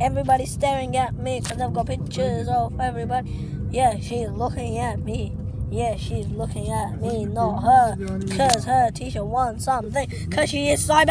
Everybody's staring at me because I've got pictures of everybody. Yeah, she's looking at me. Yeah, she's looking at me, not her. Because her teacher wants something. Because she is cyber.